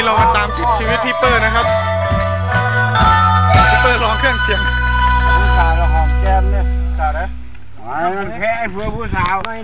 ี้เรามาตามติดชีวิตพี่เปิร์นะครับพี่เปิร์ร้องเครื่องเสียงผู้สาวเราหอมแก้มเนี่ยสาวนะมัแค่เพื่อผู้สาวไม่